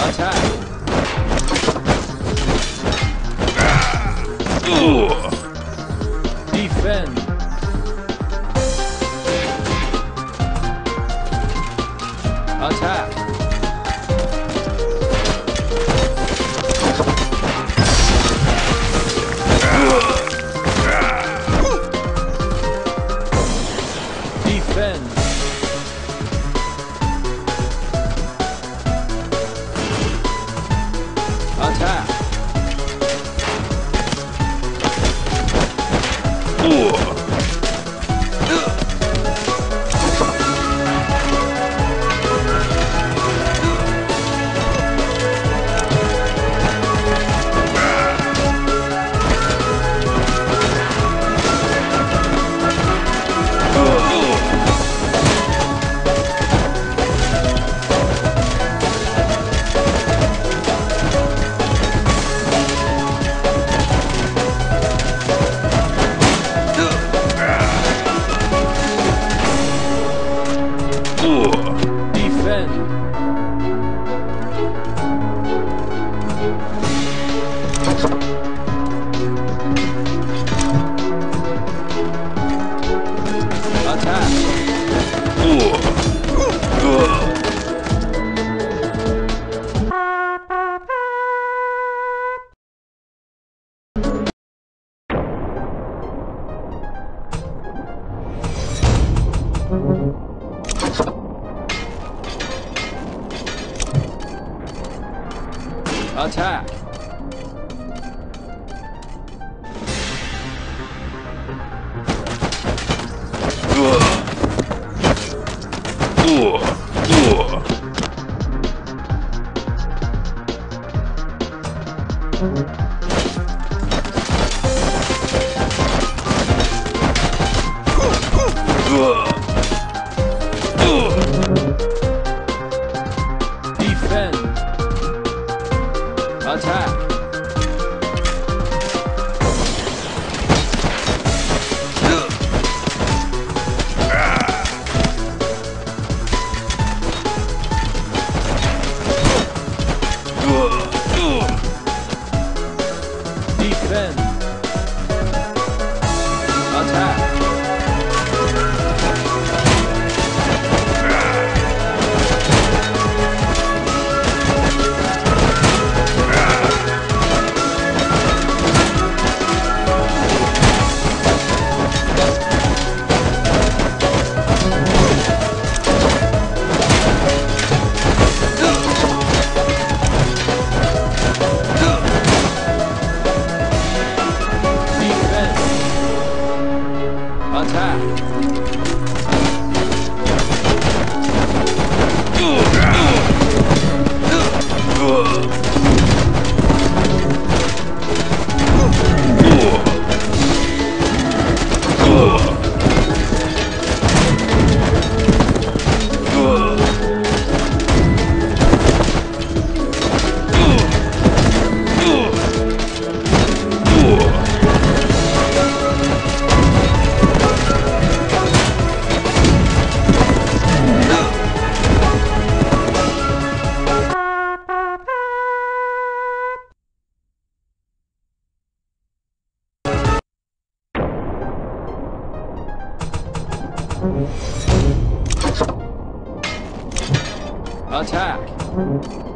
Attack. Defend. Attack. Defend. Defend. Attack. Attack.